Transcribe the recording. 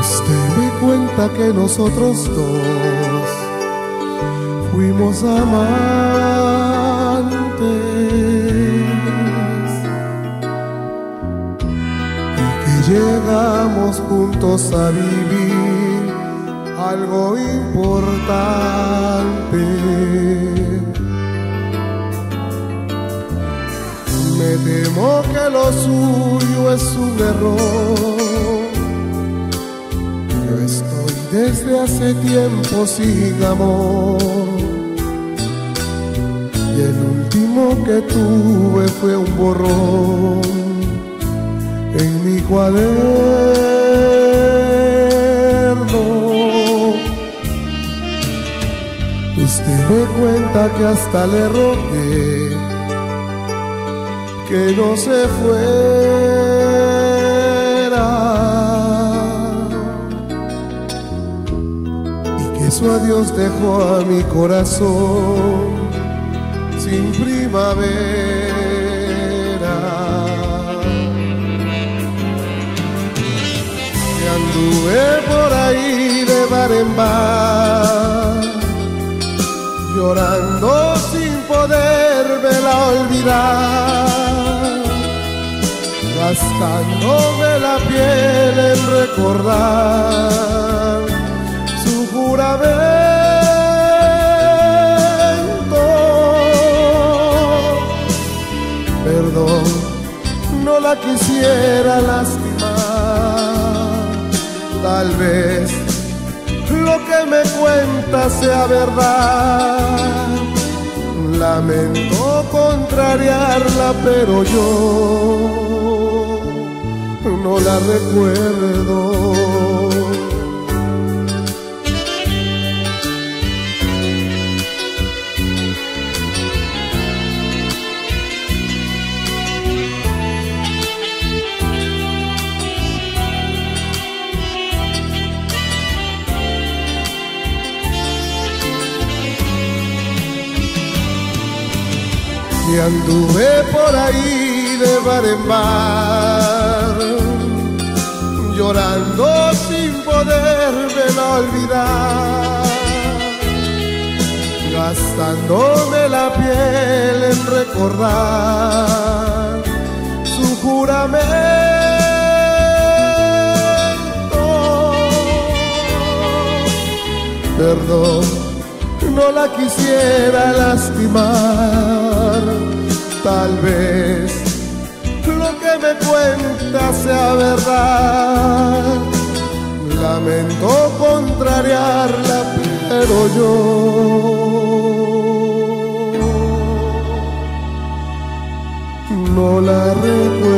Usted me cuenta que nosotros dos fuimos amantes y que llegamos juntos a vivir algo importante. Me temo que lo suyo es un error. Yo estoy desde hace tiempo sin amor. Y el último que tuve fue un borrón en mi cuaderno. Usted me cuenta que hasta le rogué que no se fuera y que su adiós dejó a mi corazón sin primavera. Y anduve por ahí de bar en bar llorando sin podérmela olvidar, gastándome la piel en recordar su juramento. Perdón, no la quisiera lastimar, tal vez lo que me cuenta sea verdad. Lamento contrariarla, pero yo no la recuerdo. y anduve por ahí de bar en bar, llorando sin poderme olvidar, gastándome la piel en recordar su juramento. Perdón no la quisiera lastimar. Tal vez me cuenta sea verdad. Lamento contrariarla, pero yo no la recuerdo.